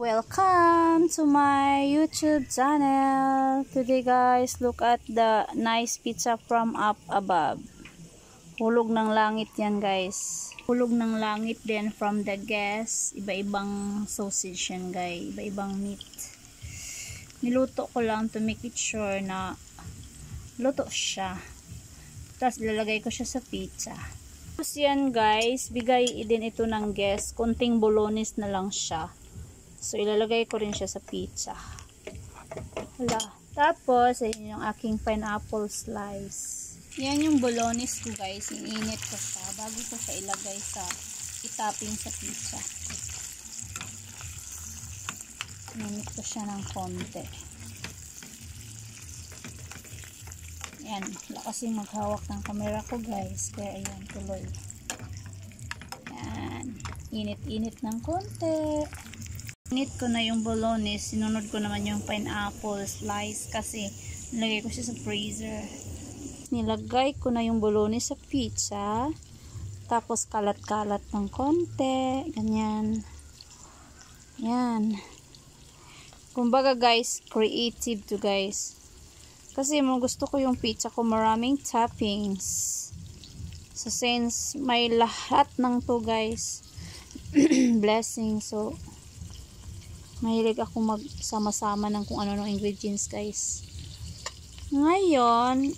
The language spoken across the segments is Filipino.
Welcome to my YouTube channel. Today guys, look at the nice pizza from up above. Hulog ng langit yan guys. Hulog ng langit din from the gas. Iba-ibang sausage yan guys. Iba-ibang meat. Niluto ko lang to make it sure na luto siya. Tapos lalagay ko siya sa pizza. Tapos yan guys, bigay din ito ng guest. Kunting bolonis na lang siya. So, ilalagay ko rin siya sa pizza. Wala. Tapos, ayun yung aking pineapple slice. Yan yung bolognese ko guys. Ininit ko siya bago ko siya ilagay sa itaping sa pizza. Ininit ko siya ng konti. Yan. Wala kasi maghawak ng camera ko guys. Kaya ayan, tuloy. Yan. Init-init ng konti. Init ko na yung bolognese. Sinunod ko naman yung pineapple slice kasi nilagay ko siya sa freezer. Nilagay ko na yung bolognese sa pizza. Tapos kalat-kalat ng konti. Ganyan. Yan. Kumbaga guys, creative to guys. Kasi mo gusto ko yung pizza ko maraming toppings. So since may lahat ng to guys, blessing. So mahilig ako magsama-sama ng kung ano ng ingredients guys. Ngayon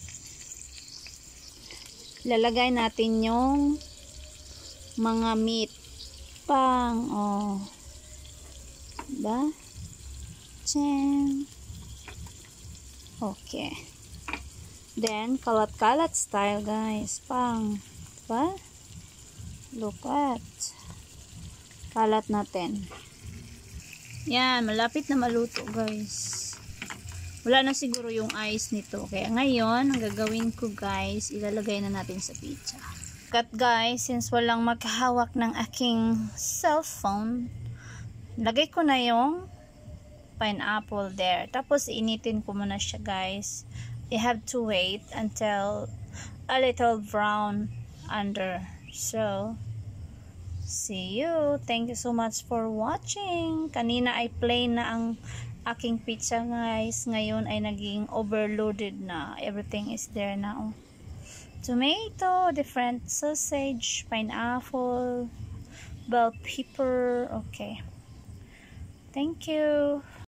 lalagay natin yung mga meat. Pang oh. Ba Chan. okay. Then kalat-kalat style guys. Pang ba look at. Kalat natin yan, malapit na maluto guys. Wala na siguro yung ice nito. Kaya ngayon, ang gagawin ko guys, ilalagay na natin sa pizza. Cut guys, since walang maghahawak ng aking cellphone, lagay ko na yung pineapple there. Tapos, initin ko muna siya guys. You have to wait until a little brown under. So, See you. Thank you so much for watching. Kanina ay plain na ang aking pizza guys. Ngayon ay naging overloaded na. Everything is there now. Tomato, different sausage, pineapple, bell pepper. Okay. Thank you.